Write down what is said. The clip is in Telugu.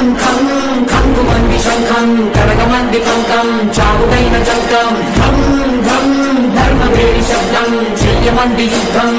ఖం ఖంగు మంది శంఖం కడగమంది కంకం చావుకైన చంకం ఘం ఘం ధర్మవేడి శబ్దం చెయ్యమంది యుద్ధం